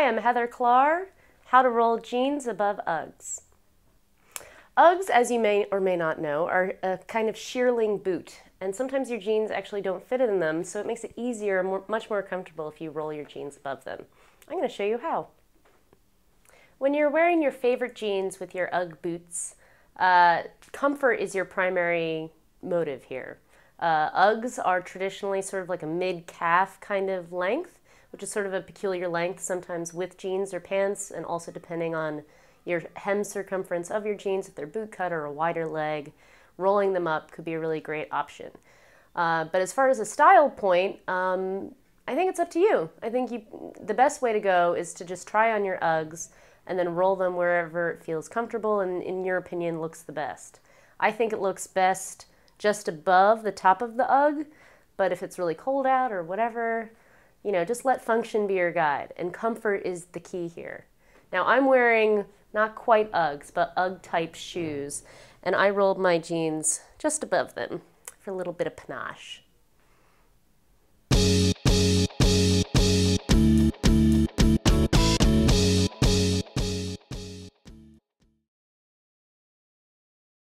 Hi, I'm Heather Klar. How to roll jeans above Uggs. Uggs, as you may or may not know, are a kind of shearling boot, and sometimes your jeans actually don't fit in them, so it makes it easier, more, much more comfortable if you roll your jeans above them. I'm going to show you how. When you're wearing your favorite jeans with your Ugg boots, uh, comfort is your primary motive here. Uh, Uggs are traditionally sort of like a mid calf kind of length, which is sort of a peculiar length, sometimes with jeans or pants, and also depending on your hem circumference of your jeans, if they're boot cut or a wider leg, rolling them up could be a really great option. Uh, but as far as a style point, um, I think it's up to you. I think you, the best way to go is to just try on your Uggs and then roll them wherever it feels comfortable and, in your opinion, looks the best. I think it looks best just above the top of the Ugg, but if it's really cold out or whatever, you know, just let function be your guide. And comfort is the key here. Now, I'm wearing not quite Uggs, but Ugg type shoes, and I rolled my jeans just above them for a little bit of panache.